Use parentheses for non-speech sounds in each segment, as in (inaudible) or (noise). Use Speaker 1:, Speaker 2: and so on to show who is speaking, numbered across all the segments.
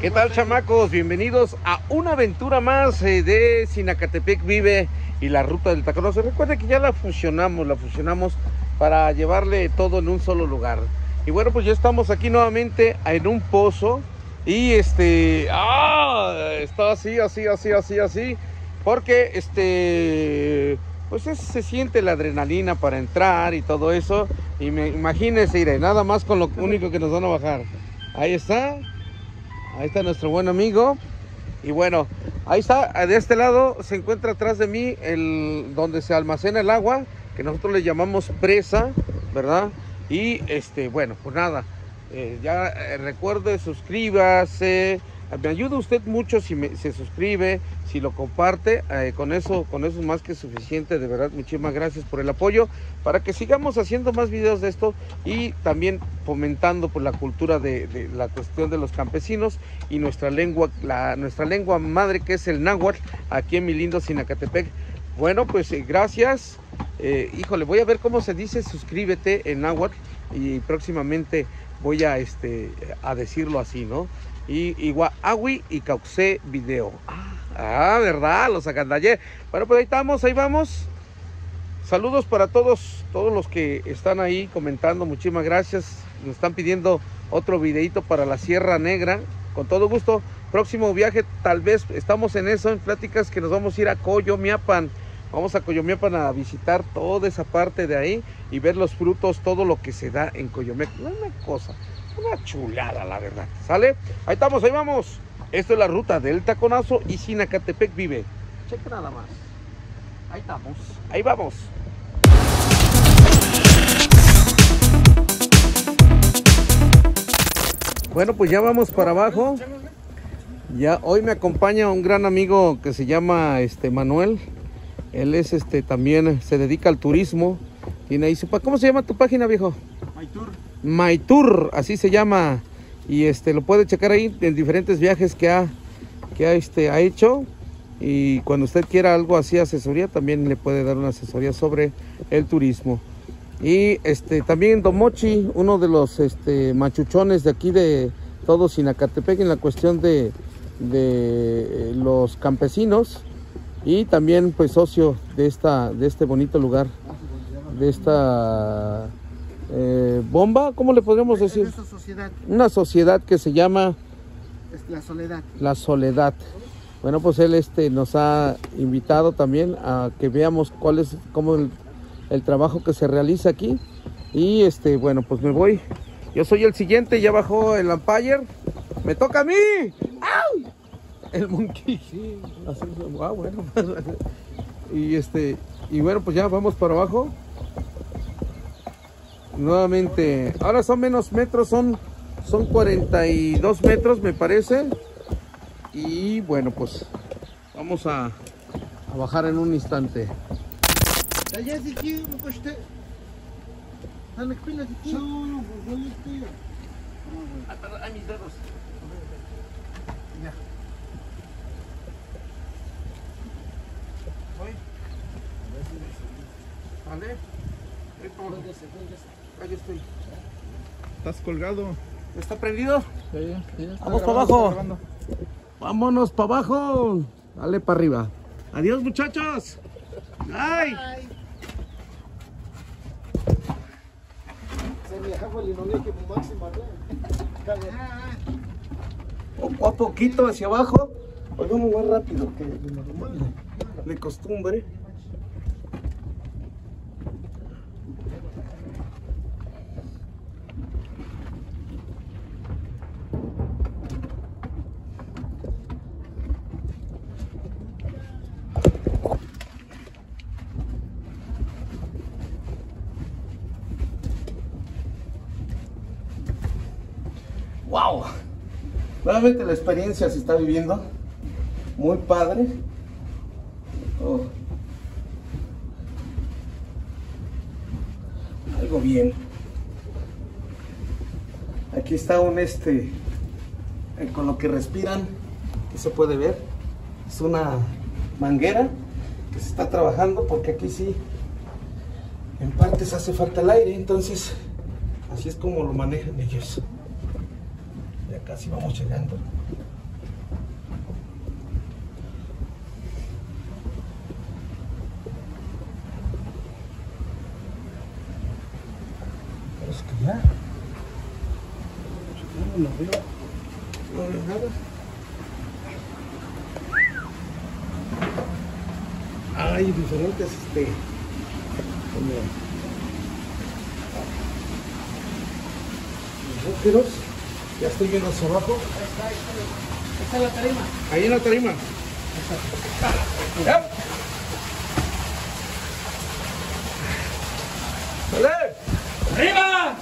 Speaker 1: ¿Qué tal chamacos? Bienvenidos a una aventura más eh, de Sinacatepec Vive y la ruta del Taconazo. Recuerden que ya la fusionamos, la fusionamos para llevarle todo en un solo lugar. Y bueno, pues ya estamos aquí nuevamente en un pozo y este, ah, está así, así, así, así, así, porque este, pues es- se siente la adrenalina para entrar y todo eso. Y me imagínense, nada más con lo único que nos van a bajar. Ahí está, ahí está nuestro buen amigo. Y bueno, ahí está, de este lado se encuentra atrás de mí el donde se almacena el agua, que nosotros le llamamos presa, ¿verdad? Y este, bueno, pues nada, eh, ya eh, recuerde, suscríbase, me ayuda usted mucho si me- se suscribe, si lo comparte, eh, con eso, con eso es más que suficiente, de verdad, muchísimas gracias por el apoyo, para que sigamos haciendo más videos de esto y también fomentando por la cultura de, de la cuestión de los campesinos y nuestra lengua, la, nuestra lengua madre que es el náhuatl, aquí en mi lindo Sinacatepec. Bueno, pues eh, gracias. Eh, híjole, voy a ver cómo se dice suscríbete en náhuatl y próximamente voy a este a decirlo así, ¿no? Y igual agui y cauxé video. Ah, ah, verdad, los agandallé. Bueno, pues ahí estamos, ahí vamos. Saludos para todos, todos los que están ahí comentando, muchísimas gracias. Nos están pidiendo otro videito para la Sierra Negra. Con todo gusto, próximo viaje, tal vez estamos en eso, en pláticas que nos vamos a ir a Coyomiapan. Vamos a Coyomiapan a visitar toda esa parte de ahí y ver los frutos, todo lo que se da en Coyomiapan. Una cosa, una chulada, la verdad. ¿Sale? Ahí estamos, ahí vamos. Esto es la ruta del Taconazo y Sinacatepec vive. Cheque nada más. Ahí estamos, ahí vamos. Bueno, pues ya vamos para abajo. Ya hoy me acompaña un gran amigo que se llama este Manuel. Él es este también se dedica al turismo. Tiene ahí su ¿Cómo se llama tu página, viejo?
Speaker 2: Maitur.
Speaker 1: MyTour, así se llama. Y este lo puede checar ahí en diferentes viajes que ha que ha, este, ha hecho. Y cuando usted quiera algo así, asesoría, también le puede dar una asesoría sobre el turismo. Y este también Domochi, uno de los este, machuchones de aquí de todo Sinacatepec en la cuestión de, de eh, los campesinos. Y también pues socio de esta de este bonito lugar, de esta eh, bomba, ¿cómo le podríamos decir?
Speaker 2: sociedad
Speaker 1: Una sociedad que se llama
Speaker 2: la soledad.
Speaker 1: La Soledad. Bueno, pues él este, nos ha invitado también a que veamos cuál es cómo el, el trabajo que se realiza aquí. Y este, bueno, pues me voy. Yo soy el siguiente, ya bajó el umpire. Me toca a mí. ¡Au! El monkey. Así, ah, bueno. (laughs) y este, y bueno, pues ya vamos para abajo. Nuevamente, ahora son menos metros, son, son 42 metros me parece. Y bueno, pues vamos a, a bajar en un instante.
Speaker 2: Pues.
Speaker 1: Ay, mis dedos. ¿Vale? Ahí estoy.
Speaker 3: Estás colgado.
Speaker 1: ¿Está prendido?
Speaker 3: Sí, sí, está
Speaker 1: Vamos para abajo.
Speaker 3: está.
Speaker 1: Vámonos para abajo. Dale para arriba. Adiós, muchachos. Ay.
Speaker 2: Máxima,
Speaker 1: Poco a poquito hacia abajo. Hoy vamos más rápido que de normal. De costumbre. ¡Wow! La experiencia se está viviendo. Muy padre. Oh. Algo bien. Aquí está un este. eh, con lo que respiran. Que se puede ver. Es una manguera que se está trabajando porque aquí sí. En partes hace falta el aire. Entonces. Así es como lo manejan ellos. Ya casi vamos llegando. Pero es que ya.
Speaker 2: No veo.
Speaker 1: No veo.
Speaker 2: Hay diferentes, este. Como. Agújeros. Ya estoy viendo hacia abajo.
Speaker 4: Esta es la tarima.
Speaker 2: Ahí en la tarima.
Speaker 1: ¡Sale!
Speaker 4: ¡Arriba!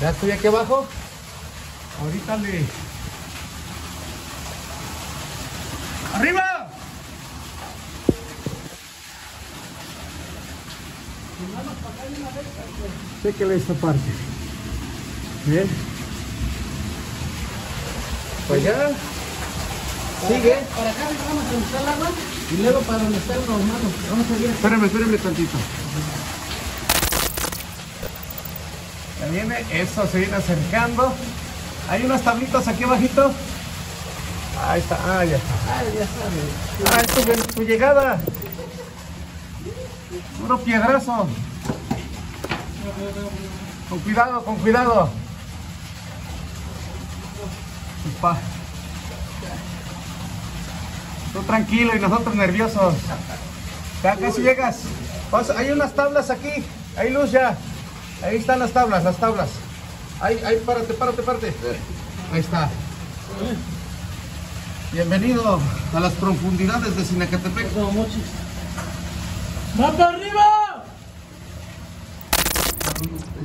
Speaker 1: Ya estoy aquí abajo. Ahorita le. ¡Arriba!
Speaker 2: Chéquele esta parte. Bien.
Speaker 1: Pues ya. Sigue.
Speaker 4: Para acá vamos a está el agua y luego para donde están los manos. Vamos a ir.
Speaker 1: Espérame, espérame tantito. Ya viene, eso se viene acercando. Hay unas tablitas aquí abajito. Ahí está, ah, ya está.
Speaker 4: Ay, ya está.
Speaker 1: Ah, es tu, tu llegada. Puro piedrazo. Con cuidado, con cuidado. Pa. Tú tranquilo y nosotros nerviosos. Ya casi llegas. Pasa, hay unas tablas aquí. Hay luz ya. Ahí están las tablas, las tablas. Ahí, ahí, párate, párate, párate. Ahí está. Bienvenido a las profundidades de Sinacatepec.
Speaker 4: ¡Va para arriba!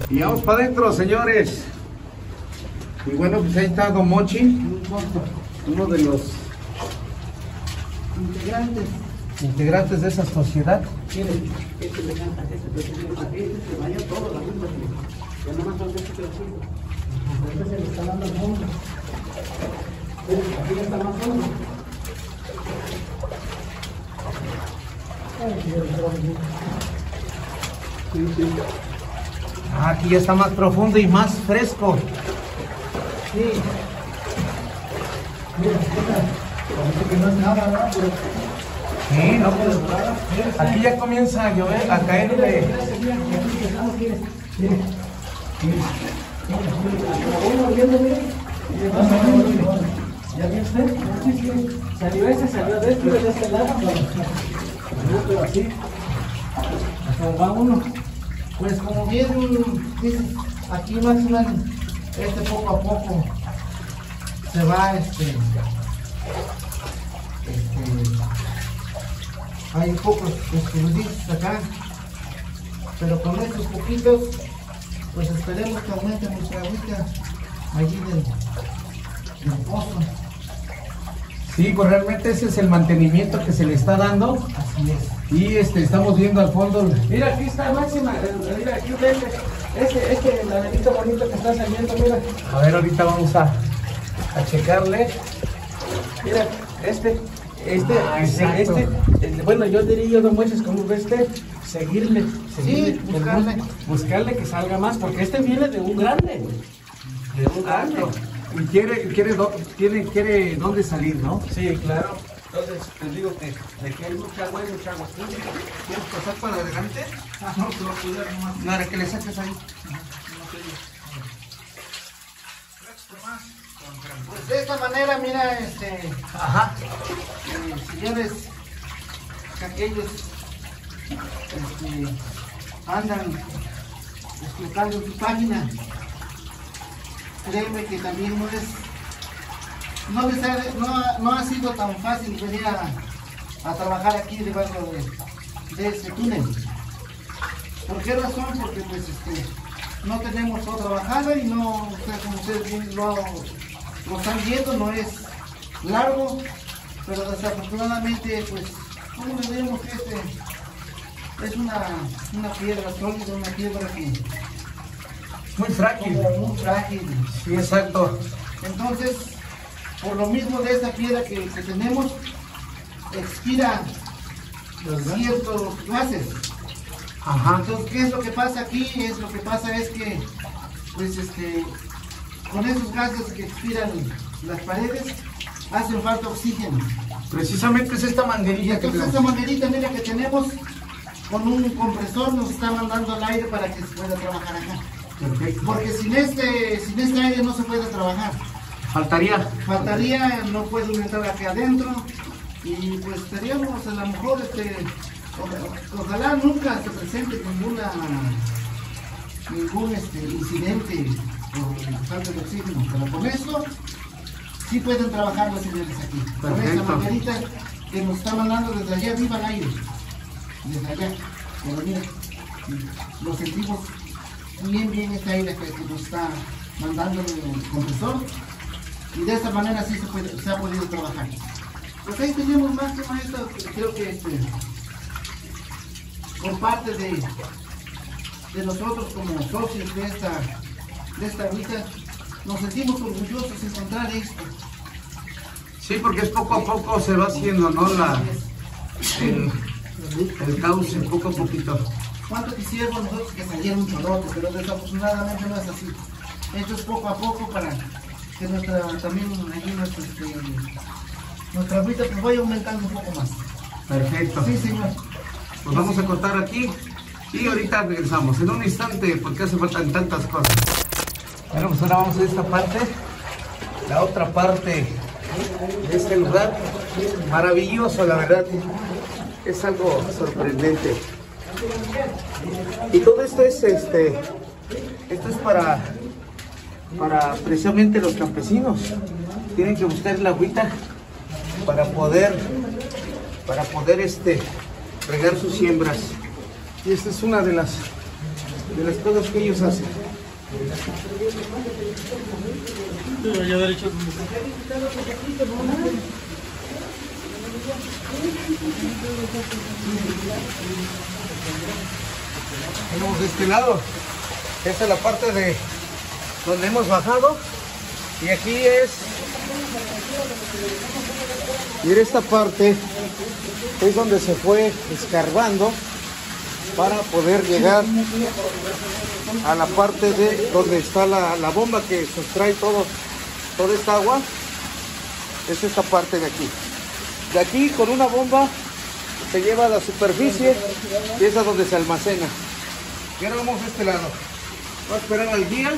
Speaker 1: Y vamos para adentro, señores. Y bueno, pues ahí está Don Mochi, uno de los
Speaker 4: Integrantes.
Speaker 1: integrantes de esa sociedad.
Speaker 4: Miren, este Aquí ya está más.
Speaker 1: Ah, aquí ya está más profundo y más fresco.
Speaker 4: Sí. Mira, parece que no es nada, ¿verdad? Pero
Speaker 1: Sí, no, aquí ya comienza a llover, a
Speaker 4: menos, mire. ¿Ya vio usted? Sí, sí. Salió ese, salió de este, de este lado. Pero así. Hasta va uno. Pues como bien aquí más o menos, este poco a poco se va este, este hay pocos escurridizos acá, pero con estos poquitos, pues esperemos que aumente nuestra agüita allí del, del pozo.
Speaker 1: Sí, pues realmente ese es el mantenimiento que se le está dando.
Speaker 4: Así es.
Speaker 1: Y este, estamos viendo al fondo.
Speaker 4: Mira, aquí está Máxima, mira, aquí vende, este, este ladrillito bonito que está saliendo, mira,
Speaker 1: A ver, ahorita vamos a, a checarle.
Speaker 4: mira, este, este,
Speaker 1: Ah,
Speaker 4: este, este, bueno, yo diría don Moisés, ¿cómo ves este? Seguirle, seguirle,
Speaker 2: Sí, buscarle.
Speaker 4: buscarle que salga más, porque este viene de un grande, de un grande.
Speaker 1: Y quiere, quiere, quiere, quiere dónde salir, ¿no?
Speaker 4: Sí, claro. Entonces, te digo que de que hay mucha agua, hay mucha agua.
Speaker 1: ¿Quieres pasar para adelante?
Speaker 4: No, te va a cuidar nomás.
Speaker 1: Para que le saques ahí.
Speaker 2: Pues de esta manera, mira, este.
Speaker 1: Ajá.
Speaker 2: señores, que aquellos este, andan explotando tu página, créeme que también no es, no, les ha, no, no ha sido tan fácil venir a, a trabajar aquí debajo de, de ese túnel. ¿Por qué razón? Porque pues este, no tenemos otra bajada y no, o sea, como ustedes lo, lo están viendo, no es largo, pero desafortunadamente pues, como vemos que este es una, una piedra sólida, una piedra que
Speaker 1: Muy frágil.
Speaker 2: muy frágil.
Speaker 1: Sí, exacto.
Speaker 2: Entonces, por lo mismo de esta piedra que, que tenemos, expira ciertos gases.
Speaker 1: Ajá.
Speaker 2: Entonces, ¿qué es lo que pasa aquí? Es lo que pasa es que pues este, con esos gases que expiran las paredes, hacen falta oxígeno.
Speaker 1: Precisamente es esta
Speaker 2: Y
Speaker 1: manguerilla que
Speaker 2: entonces esta manguerita, mira que tenemos, con un compresor nos está mandando el aire para que se pueda trabajar acá.
Speaker 1: Perfecto.
Speaker 2: Porque sin este, sin este aire no se puede trabajar.
Speaker 1: Faltaría.
Speaker 2: Faltaría, no puede entrar aquí adentro. Y pues estaríamos a lo mejor, este, o- ojalá nunca se presente ninguna, ningún este, incidente por falta de oxígeno, pero con esto sí pueden trabajar las señores aquí. Con esta margarita que nos está mandando desde allá viva el aire, desde allá, pero mira, lo sentimos bien bien este aire que nos está mandando el compresor y de esta manera sí se, puede- se ha podido trabajar. Ahí tenemos más que maestro, creo que este, por parte de, de nosotros como socios de esta, de esta agüita, nos sentimos orgullosos de encontrar esto.
Speaker 1: Sí, porque es poco a poco se va haciendo, ¿no? La, el, el cauce, poco a poquito.
Speaker 2: ¿Cuánto quisiéramos nosotros que saliera un chorote? Pero desafortunadamente no es así. Esto es poco a poco para que nuestra, también allí nuestra, este, nuestra agüita pues vaya aumentando un poco más.
Speaker 1: Perfecto.
Speaker 2: Sí, señor.
Speaker 1: Pues vamos a cortar aquí y ahorita regresamos en un instante porque hace faltan tantas cosas. Bueno, pues ahora vamos a esta parte, la otra parte de este lugar. Maravilloso, la verdad. Es algo sorprendente. Y todo esto es este, esto es para, para precisamente los campesinos. Tienen que buscar la agüita para poder para poder este regar sus siembras. Y esta es una de las de las cosas que ellos hacen. Tenemos de este lado. Esta es la parte de donde hemos bajado. Y aquí es. Y en esta parte es donde se fue escarbando para poder llegar a la parte de donde está la, la bomba que sustrae todo, toda esta agua. Es esta parte de aquí. De aquí con una bomba se lleva a la superficie y es a donde se almacena. Y ahora vamos a este lado. Voy a esperar al guía.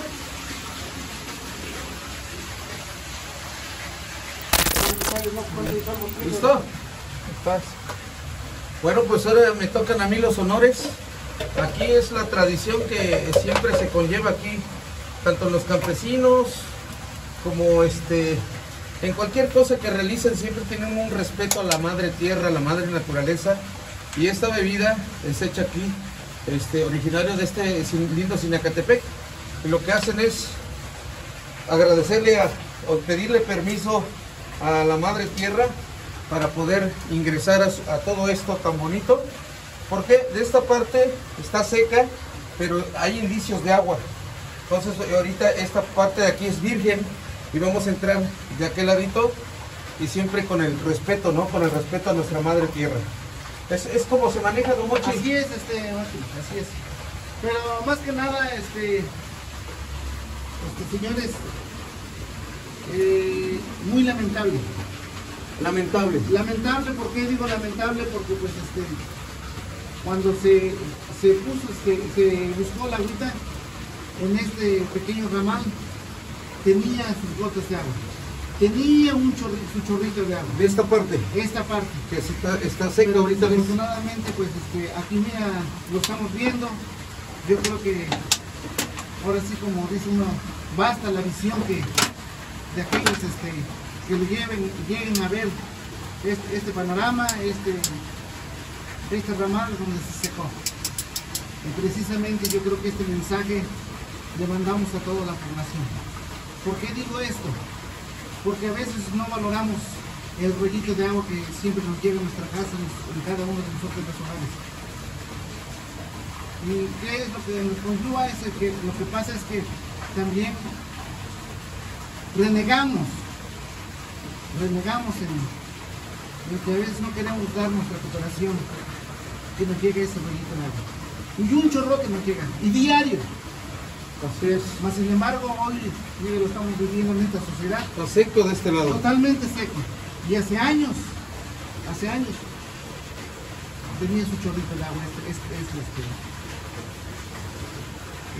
Speaker 1: ¿Listo? Bueno, pues ahora me tocan a mí los honores. Aquí es la tradición que siempre se conlleva aquí, tanto los campesinos como este, en cualquier cosa que realicen siempre tienen un respeto a la madre tierra, a la madre naturaleza. Y esta bebida es hecha aquí, este, originario de este lindo Sinacatepec. Lo que hacen es agradecerle o pedirle permiso a la madre tierra para poder ingresar a, todo esto tan bonito. Porque de esta parte está seca, pero hay indicios de agua. Entonces ahorita esta parte de aquí es virgen y vamos a entrar de aquel ladito y siempre con el respeto, ¿no? Con el respeto a nuestra madre tierra. Es, es como se maneja, don Mochi.
Speaker 2: Así es, este, así es. Pero más que nada, este, este, señores, eh, muy lamentable.
Speaker 1: Lamentable.
Speaker 2: Lamentable, ¿por qué digo lamentable? Porque pues este, cuando se, se puso, se, se buscó la agüita en este pequeño ramal, tenía sus gotas de agua. Tenía un chorri- su chorrito de agua.
Speaker 1: De esta parte,
Speaker 2: Esta parte.
Speaker 1: que está, está seca
Speaker 2: Pero
Speaker 1: ahorita. mismo.
Speaker 2: desafortunadamente, pues este, aquí mira, lo estamos viendo. Yo creo que ahora sí, como dice uno, basta la visión que de aquellos este, que lo lleven, lleguen a ver este, este panorama, este, este ramal donde se secó. Y precisamente yo creo que este mensaje le mandamos a toda la población. ¿Por qué digo esto? Porque a veces no valoramos el rollito de agua que siempre nos llega a nuestra casa, en cada uno de nosotros hogares. ¿Y qué es lo que nos conclúa? Es que lo que pasa es que también renegamos, renegamos en, en que a veces no queremos dar nuestra cooperación, que nos llegue ese rollito de agua. Y un chorro que nos llega, y diario,
Speaker 1: Así es.
Speaker 2: Mas sin embargo, hoy lo estamos viviendo en esta sociedad
Speaker 1: Está seco de este lado.
Speaker 2: totalmente seco. Y hace años, hace años, tenía su chorrito de agua, este, este, este, este,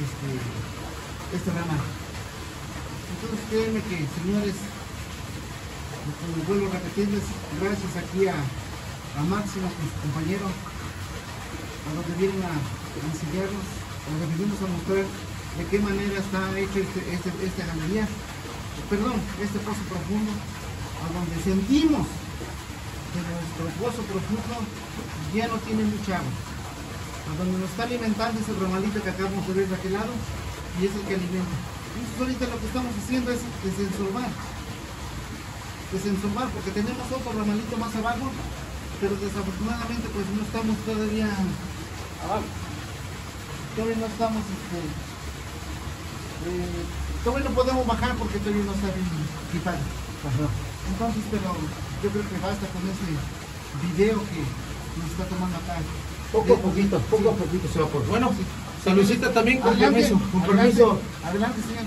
Speaker 2: este, este ramal. Entonces créanme que, señores, como vuelvo a repetirles, gracias aquí a, a Máximo, su compañero, a donde vienen a, a enseñarnos, a donde venimos a mostrar de qué manera está hecho este, este, esta galería, perdón, este pozo profundo, a donde sentimos que nuestro pozo profundo ya no tiene mucha agua, a donde nos está alimentando ese ramalito que acabamos de ver de aquel lado y es el que alimenta. Entonces ahorita lo que estamos haciendo es desensorbar, desensorbar porque tenemos otro ramalito más abajo, pero desafortunadamente pues no estamos todavía abajo, todavía no estamos este, eh, todavía no podemos bajar porque todavía no está bien equipado. Entonces, pero yo creo que basta con ese video que nos está tomando acá.
Speaker 1: Poco a poquito,
Speaker 2: sí.
Speaker 1: poco a poquito se va por. Bueno, saludcita también con
Speaker 2: Adelante,
Speaker 1: permiso. Con
Speaker 2: adelante,
Speaker 1: permiso.
Speaker 2: Adelante, señor.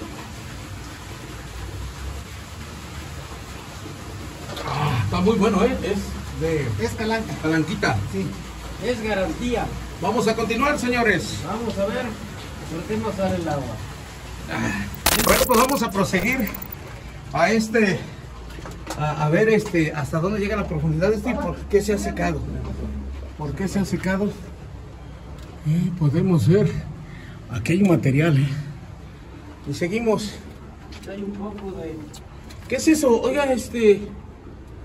Speaker 1: Ah, está muy bueno, ¿eh? Es de
Speaker 2: Es calanca.
Speaker 1: palanquita.
Speaker 2: Sí.
Speaker 4: Es garantía.
Speaker 1: Vamos a continuar, señores.
Speaker 4: Vamos a ver por qué no sale el agua.
Speaker 1: Bueno, pues vamos a proseguir a este, a, a ver este, hasta dónde llega la profundidad de este y por qué se ha secado. ¿Por qué se ha secado? Eh, podemos ver, aquí hay un material, ¿eh? Y seguimos.
Speaker 4: Hay un poco de,
Speaker 1: ¿Qué es eso? Oiga, este,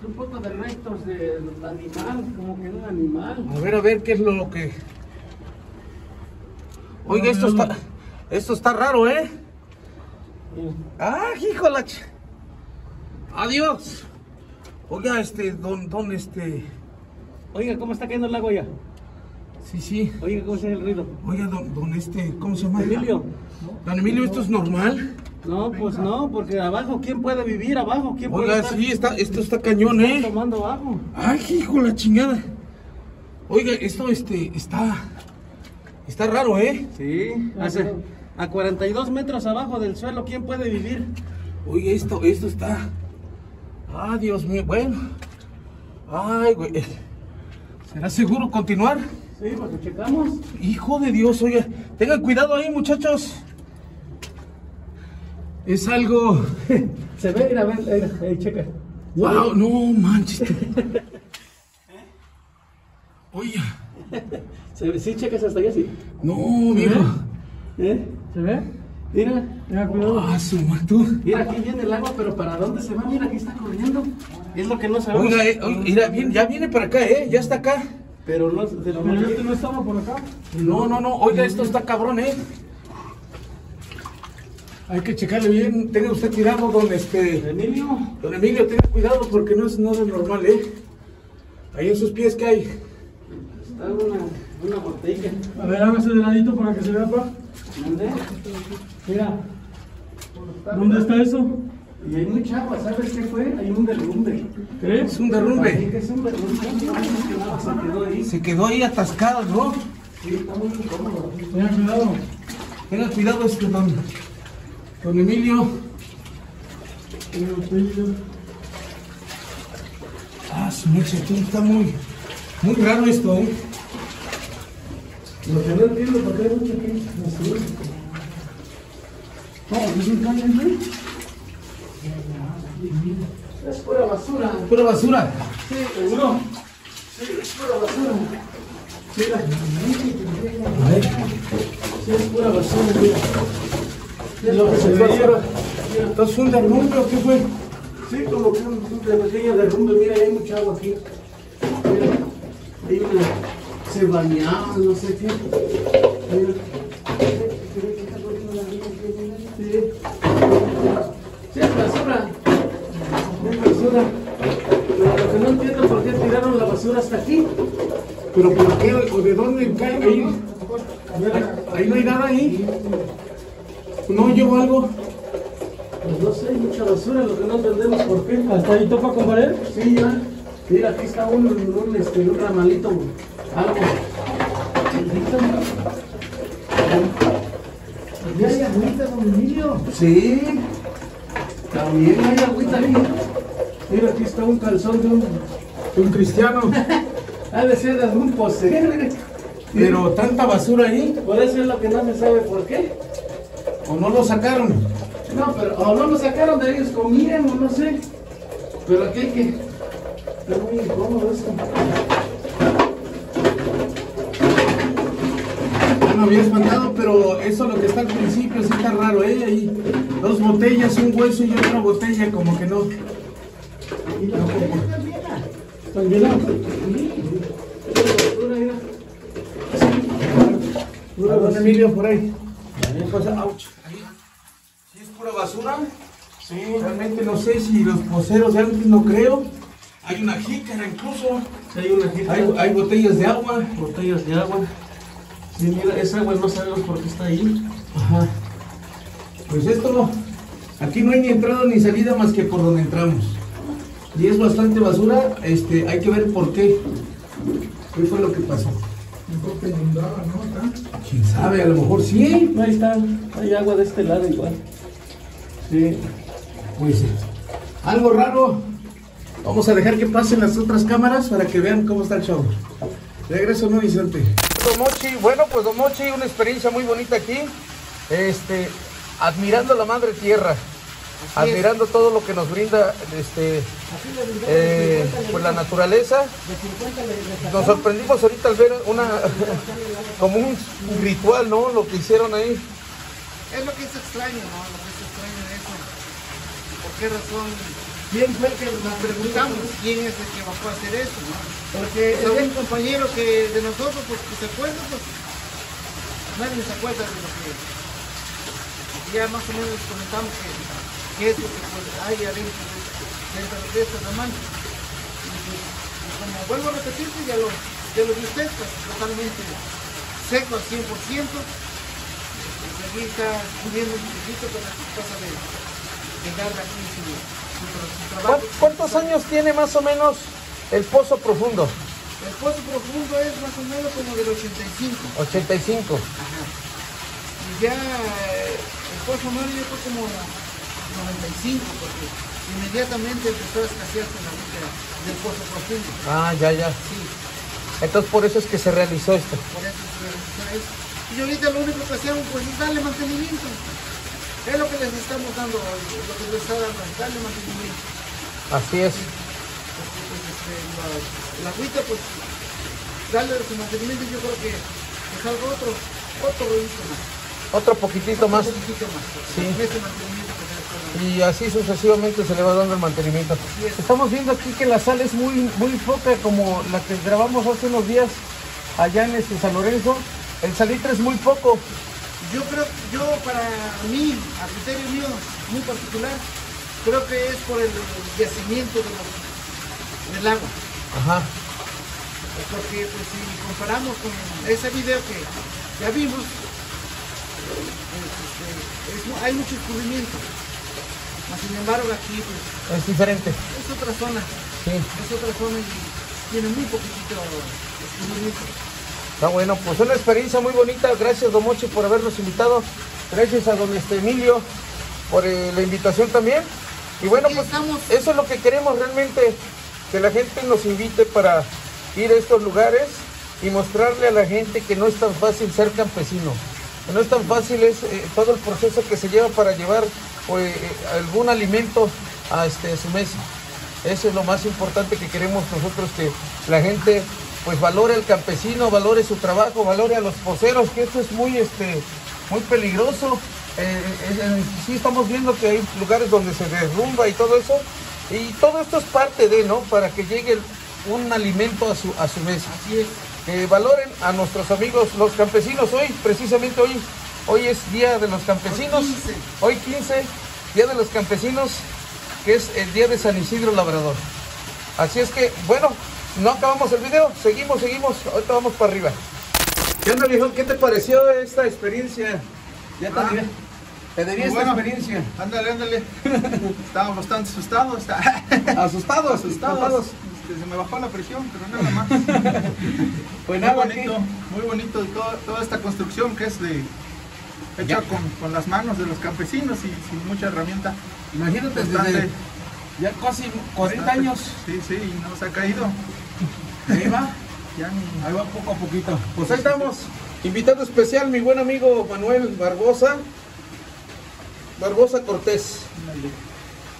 Speaker 4: un poco de restos de animal, como que de un animal.
Speaker 1: a ver, a ver, ¿qué es lo que... Oiga, esto está, esto está raro, ¿eh? Ah, hijo la ch- Adiós. Oiga, este, don, don, este.
Speaker 4: Oiga, ¿cómo está cayendo el agua ya?
Speaker 1: Sí, sí.
Speaker 4: Oiga, ¿cómo se el ruido?
Speaker 1: Oiga, don, don, este, ¿cómo se llama?
Speaker 4: Emilio.
Speaker 1: Don Emilio, ¿esto es normal?
Speaker 4: No, pues no, porque abajo, ¿quién puede vivir abajo? ¿Quién puede
Speaker 1: Oiga,
Speaker 4: estar
Speaker 1: sí, está, esto está cañón, ¿eh?
Speaker 4: tomando abajo?
Speaker 1: Ay, hijo la chingada. Oiga, esto, este, está. Está raro, ¿eh?
Speaker 4: Sí, hace a 42 metros abajo del suelo, ¿quién puede vivir?
Speaker 1: Oiga, esto, esto está. Ah, Dios mío, bueno. Ay, güey. ¿Será seguro continuar?
Speaker 4: Sí, porque checamos.
Speaker 1: Hijo de Dios, oiga, tengan cuidado ahí, muchachos. Es algo. (laughs)
Speaker 4: Se ve, mira, ven, mira, ahí, checa.
Speaker 1: ¡Wow! No manches. (laughs)
Speaker 4: Se ve, sí, checas hasta allá, sí.
Speaker 1: no, viejo.
Speaker 4: ¿Eh? ¿Se ve? Mira, mira, cuidado.
Speaker 1: Ah, su.
Speaker 4: Mira, aquí viene el agua, pero ¿para dónde se va? Mira, aquí está corriendo. Es lo que no sabemos.
Speaker 1: Oiga, eh, oiga, mira, bien, ya viene para acá, ¿eh? Ya está acá.
Speaker 4: Pero no, de lo que no estaba por acá.
Speaker 1: No, no, no, oiga, esto está cabrón, ¿eh? Hay que checarle bien. Tenga usted cuidado, don este.
Speaker 4: Emilio.
Speaker 1: Don Emilio, tenga cuidado porque no es nada normal, ¿eh? Ahí en sus pies, ¿qué hay?
Speaker 4: Está una, una botella.
Speaker 5: A ver, hágase de ladito para que se vea, pa.
Speaker 4: ¿Dónde?
Speaker 5: Mira. ¿Dónde está eso?
Speaker 4: Y hay mucha agua, ¿sabes qué fue? Hay un derrumbe.
Speaker 5: ¿Crees?
Speaker 1: Es un derrumbe.
Speaker 4: ¿Qué es un derrumbe? Se quedó ahí.
Speaker 1: Se quedó ahí atascado, ¿no?
Speaker 4: Sí, está muy incómodo.
Speaker 5: Tenga cuidado.
Speaker 1: Tenga cuidado, este don. Don Emilio. Ah, su aquí está muy, muy raro esto, ¿eh?
Speaker 4: Lo que no entiendo, ¿por qué hay mucha gente? No, es un caño, ¿no? Es pura basura.
Speaker 1: Pura basura.
Speaker 4: Sí, seguro. Sí, es pura basura. Mira.
Speaker 1: A ver.
Speaker 4: Sí, es pura basura, mira. Es lo que se
Speaker 1: Basura.
Speaker 4: veía. Mira.
Speaker 1: ¿Entonces fue un derrumbe o qué fue?
Speaker 4: Sí, como que un pequeño derrumbe. Mira, hay mucha agua aquí. Mira. Hay una... Se bañaban, no sé qué. Mira. Sí. Sí, es basura. Basura. Pero lo que no entiendo por qué tiraron la basura hasta aquí.
Speaker 1: ¿Pero por qué? ¿O de dónde cae? Ahí, ahí no hay nada ahí. ¿No llevo algo?
Speaker 4: Pues no sé, hay mucha basura, lo que no entendemos por qué.
Speaker 5: ¿Hasta ahí topa con pared?
Speaker 4: Sí, ya. Mira, aquí está un, un, este, un ramalito, algo.
Speaker 2: Y hay agüita, don Emilio.
Speaker 1: Sí. También hay agüita ahí.
Speaker 5: Mira, aquí está un calzón de un, de un cristiano. (laughs)
Speaker 2: Ha de ser de algún poseer.
Speaker 1: Pero tanta basura ahí.
Speaker 2: Puede ser lo que no se sabe por qué.
Speaker 1: ¿O no lo sacaron?
Speaker 2: No, pero o no lo sacaron de ellos, comían o no sé. Pero aquí hay que. Está muy incómodo esto.
Speaker 1: Me había espantado, pero eso lo que está al principio sí está raro, ¿eh? Ahí dos botellas, un hueso y otra botella, como que no.
Speaker 5: ¿Están llenas?
Speaker 1: A don Emilio, por ahí. ¿Sí es pura basura? Sí. Realmente no sé si los poseros de antes no creo. Hay una jícara incluso.
Speaker 2: Hay una jícara.
Speaker 1: Hay, hay botellas de agua.
Speaker 2: botellas de agua. Sí, mira, esa agua no sabemos por qué está ahí.
Speaker 1: Ajá. Pues esto, aquí no hay ni entrada ni salida más que por donde entramos. Y es bastante basura, este, hay que ver por qué. ¿Qué fue lo que pasó?
Speaker 3: Mejor que inundaba, ¿no? Acá.
Speaker 1: ¿Quién sabe? A lo mejor sí.
Speaker 2: Ahí está, hay agua de este lado igual.
Speaker 1: Sí. Pues algo raro. Vamos a dejar que pasen las otras cámaras para que vean cómo está el show. Regreso, ¿no, Vicente? Don Mochi, bueno, pues Don Mochi, una experiencia muy bonita aquí. Este, admirando la madre tierra. Admirando todo lo que nos brinda este, eh, pues la naturaleza. Nos sorprendimos ahorita al ver una (laughs) como un ritual, ¿no? Lo que hicieron ahí.
Speaker 2: Es lo que es extraño, ¿no? Lo que es extraño de eso. ¿Por qué razón? ¿Quién fue el que nos preguntamos? ¿Quién es el que bajó a hacer eso, no? Porque es un compañero que de nosotros, pues, que se acuerda, pues, nadie se acuerda de lo que... Ya más o menos comentamos que, que es lo que hay adentro de, dentro de esta ramán. Y, y como vuelvo a repetir, pues, ya lo, ya lo de usted, pues, totalmente seco al 100%. Aquí está subiendo un poquito con la cosa de, dar aquí su, su, su trabajo.
Speaker 1: ¿Cuán- ¿Cuántos años tiene más o menos el pozo profundo?
Speaker 2: El pozo profundo es más o menos como del 85.
Speaker 1: 85.
Speaker 2: Ajá. Y ya eh, el pozo medio fue como 95, porque inmediatamente empezó a escasearse la vida del pozo profundo.
Speaker 1: Ah, ya, ya.
Speaker 2: Sí,
Speaker 1: Entonces por eso es que se realizó esto.
Speaker 2: por eso se realizó eso. Y ahorita lo único que hacemos pues es darle mantenimiento. Es lo que les estamos dando, lo que les está dando, darle mantenimiento.
Speaker 1: Así es.
Speaker 2: Porque, pues, este, la, la agüita, pues, darle su mantenimiento, yo creo que, que salga otro, otro más.
Speaker 1: Otro poquitito más.
Speaker 2: Un poquito más.
Speaker 1: Sí.
Speaker 2: Con mantenimiento
Speaker 1: Y así sucesivamente se le va dando el mantenimiento. Estamos viendo aquí que la sal es muy, muy poca como la que grabamos hace unos días allá en este San Lorenzo. El salitre es muy poco.
Speaker 2: Yo creo, yo para mí, a criterio mío, muy particular, creo que es por el yacimiento de del agua.
Speaker 1: Ajá.
Speaker 2: Porque pues, si comparamos con ese video que ya vimos, pues, este, es- hay mucho descubrimiento. Sin embargo, aquí pues,
Speaker 1: Es diferente.
Speaker 2: es otra zona,
Speaker 1: Sí.
Speaker 2: es otra zona y tiene muy poquitito descubrimiento.
Speaker 1: Está bueno, pues una experiencia muy bonita. Gracias, Don Mochi, por habernos invitado. Gracias a Don este Emilio por eh, la invitación también. Y bueno, pues
Speaker 2: estamos.
Speaker 1: eso es lo que queremos realmente, que la gente nos invite para ir a estos lugares y mostrarle a la gente que no es tan fácil ser campesino. Que no es tan fácil es eh, todo el proceso que se lleva para llevar pues, eh, algún alimento a este, su mesa. Eso es lo más importante que queremos nosotros, que la gente pues valore al campesino, valore su trabajo, valore a los poceros, que esto es muy, este, muy peligroso. Eh, eh, eh, sí estamos viendo que hay lugares donde se derrumba y todo eso. Y todo esto es parte de, ¿no? Para que llegue un alimento a su, a su mesa.
Speaker 2: Así es.
Speaker 1: Que valoren a nuestros amigos, los campesinos. Hoy, precisamente hoy, hoy es Día de los Campesinos.
Speaker 2: Hoy 15.
Speaker 1: Hoy 15, Día de los Campesinos, que es el Día de San Isidro Labrador. Así es que, bueno, no acabamos el video, seguimos, seguimos, ahorita vamos para arriba. ¿Qué onda, viejo? ¿Qué te pareció esta experiencia? Ya
Speaker 3: Ah.
Speaker 1: Te esta
Speaker 3: bueno.
Speaker 1: experiencia.
Speaker 3: Ándale, ándale. (laughs) Estaba bastante. (laughs)
Speaker 1: Asustados,
Speaker 3: Asustados.
Speaker 1: asustados.
Speaker 3: Este, se me bajó la presión, pero nada más. (laughs)
Speaker 1: Pues
Speaker 3: muy
Speaker 1: aquí.
Speaker 3: bonito, muy bonito toda esta construcción que es de hecha con, con las manos de los campesinos y sin mucha herramienta.
Speaker 1: Imagínate,
Speaker 3: Bastante.
Speaker 1: desde ya casi 40
Speaker 3: Bastante.
Speaker 1: años.
Speaker 3: Sí, sí, y no se ha caído.
Speaker 1: Ahí va.
Speaker 3: Ya ni-
Speaker 1: Ahí va poco a poquito. Pues ahí estamos. Invitado especial, mi buen amigo Manuel Barbosa. Barbosa Cortés.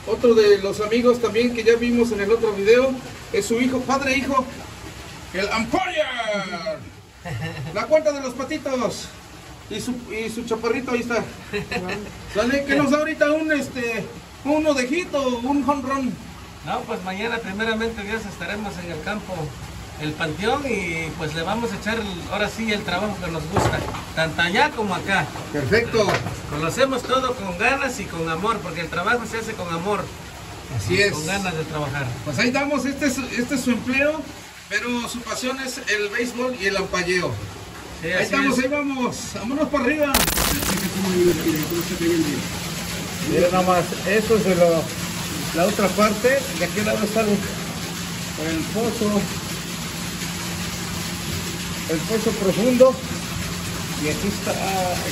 Speaker 1: Otro de los amigos también que ya vimos en el otro video es su hijo, padre e hijo, el Empire. La cuenta de los patitos. Y su, y su chaparrito ahí está. Sale que nos da ahorita un este un odejito, un run.
Speaker 4: No, pues mañana primeramente Dios estaremos en el campo, el panteón y pues le vamos a echar el- ahora sí el trabajo que nos gusta, tanto allá como acá.
Speaker 1: Perfecto.
Speaker 4: Conocemos todo con ganas y con amor, porque el trabajo se hace con amor,
Speaker 1: Así es.
Speaker 4: con ganas de trabajar.
Speaker 1: Pues ahí estamos, este es, este es su empleo, pero su pasión es el béisbol y el ampalleo.
Speaker 4: Sí,
Speaker 1: Ahí estamos,
Speaker 4: es.
Speaker 1: ahí vamos, vámonos para arriba. Mira nada más, eso es de la otra parte, de aquel lado está el, el pozo, el pozo profundo, y aquí está,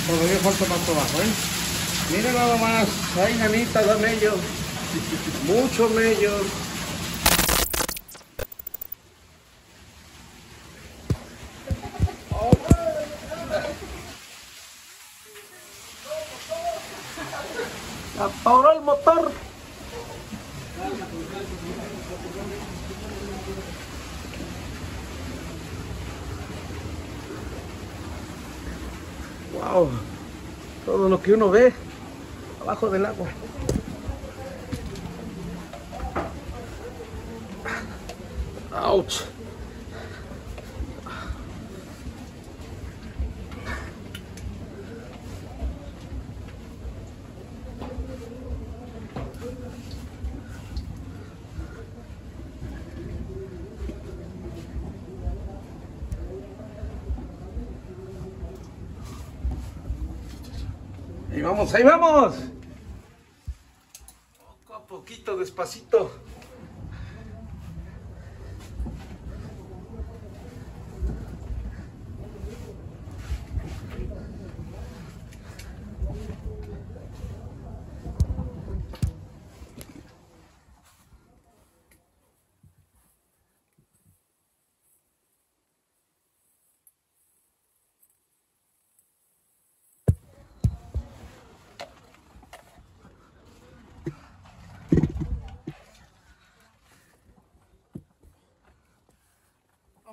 Speaker 1: todavía falta más trabajo, ¿eh? Mira nada más, ay nanita, da mello, mucho mello. Apagó el motor. Wow, todo lo que uno ve abajo del agua. Ahí vamos, ahí vamos. Poco a poquito, despacito.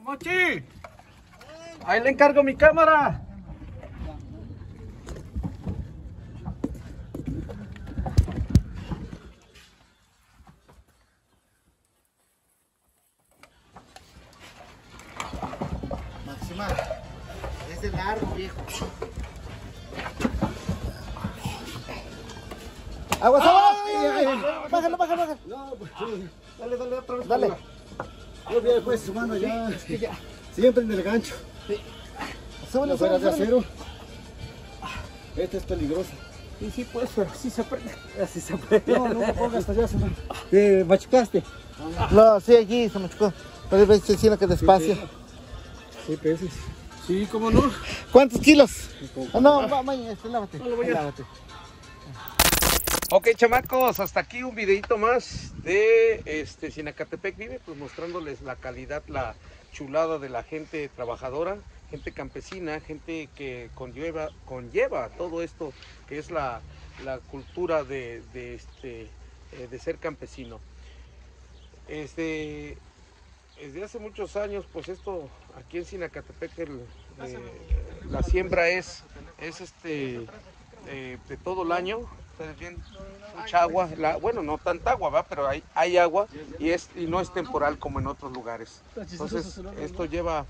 Speaker 1: Mochi, ahí le encargo mi cámara.
Speaker 2: Máxima. Es de largo, viejo. Aguas, aguas. Bájalo, bájalo, bájalo. Dale, dale, otra vez. Dale.
Speaker 5: Yo vi pues su mano ya. Siempre en el gancho. Fuera de acero. Esta es peligrosa.
Speaker 1: Y sí, pues, pero sí se aprende.
Speaker 5: Así se puede. No, no pongas hasta allá, hermano. ¿Te machucaste?
Speaker 2: No, sí, allí se me chocó. Pero ves, encima que despacio.
Speaker 5: Sí, peces.
Speaker 1: Sí, cómo no.
Speaker 2: ¿Cuántos kilos? Ah, no, va, mañana, este, lávate. Lávate.
Speaker 1: Ok, chamacos, hasta aquí un videito más de este Sinacatepec Vive, pues mostrándoles la calidad, la chulada de la gente trabajadora, gente campesina, gente que conlleva, conlleva todo esto que es la, la cultura de, este, eh, de ser campesino. Este, desde hace muchos años, pues esto aquí en Sinacatepec eh, la siembra es, es este eh, de todo el año. Ustedes mucha agua, la- bueno no tanta agua, va, pero hay, hay agua y es y no es temporal como en otros lugares. Entonces esto lleva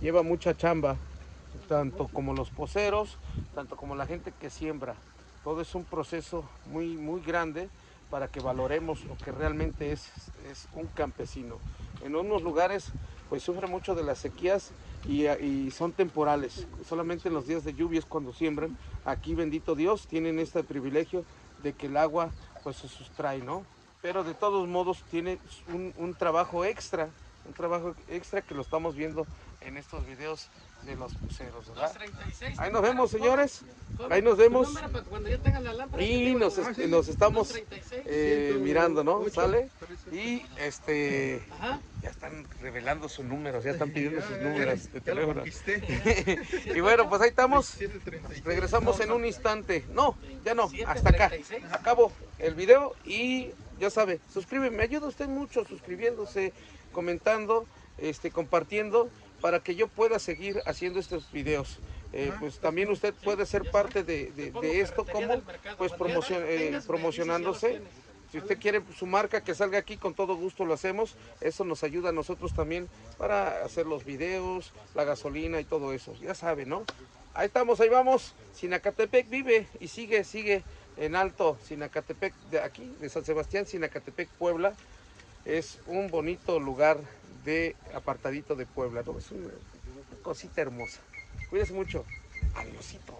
Speaker 1: lleva mucha chamba, tanto como los poceros, tanto como la gente que siembra. Todo es un proceso muy muy grande para que valoremos lo que realmente es, es un campesino. En unos lugares pues sufre mucho de las sequías y, y son temporales. Solamente en los días de lluvia es cuando siembran. Aquí, bendito Dios, tienen este privilegio de que el agua pues se sustrae, ¿no? Pero de todos modos tiene un, un trabajo extra Un trabajo extra que lo estamos viendo en estos videos de los puceros, ¿verdad?
Speaker 4: 236.
Speaker 1: Ahí nos vemos, señores.
Speaker 4: Joven,
Speaker 1: Ahí nos vemos.
Speaker 4: número para cuando ya tengan la lámpara,
Speaker 1: Y nos, estamos
Speaker 4: 236.
Speaker 1: eh, mirando, ¿no?
Speaker 3: 108,
Speaker 1: ¿Sale? Y este
Speaker 4: Ajá.
Speaker 1: ya están revelando sus números, ya están pidiendo sus números de teléfono. (laughs) y bueno, pues ahí estamos.
Speaker 3: 736.
Speaker 1: Regresamos en un instante. No, ya no, hasta acá.
Speaker 4: 7:36.
Speaker 1: Acabo el video y ya sabe, suscríbeme, me ayuda usted mucho suscribiéndose, comentando, este, compartiendo para que yo pueda seguir haciendo estos videos. Eh, pues también usted puede ser parte de, de- de esto como pues promocion- eh, promocionándose. Si usted quiere su marca que salga aquí, con todo gusto lo hacemos. Eso nos ayuda a nosotros también para hacer los videos, la gasolina y todo eso. Ya sabe, ¿no? Ahí estamos, ahí vamos. Sinacatepec vive y sigue, sigue en alto. Sinacatepec de aquí, de San Sebastián, Sinacatepec, Puebla. Es un bonito lugar de apartadito de Puebla. ¿no? Es una cosita hermosa. Cuídese mucho. Adiosito.